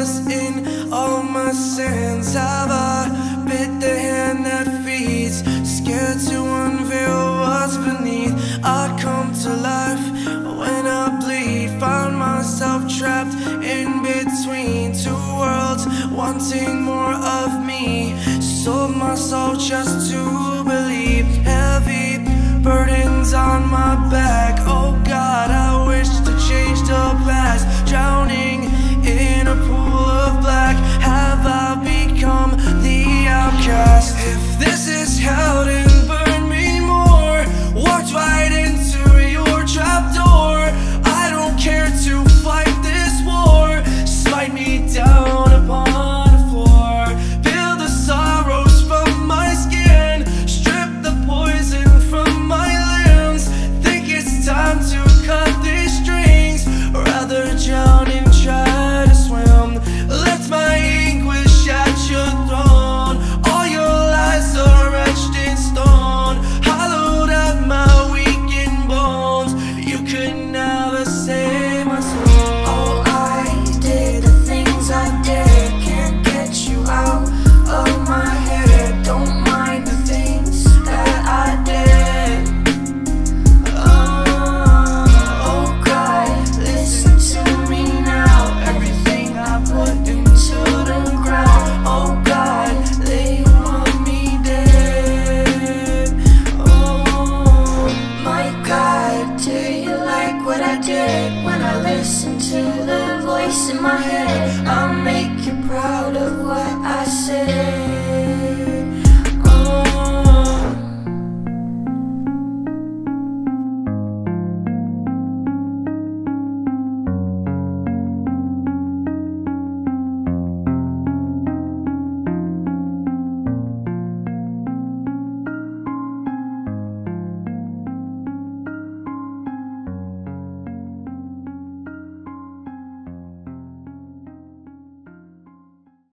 in all my sins? Have I bit the hand that feeds? Scared to unveil what's beneath. I come to life when I bleed. Find myself trapped in between two worlds, wanting more of me. Sold my soul just to believe. Heavy burdens on my back. when I listen to the voice in my head.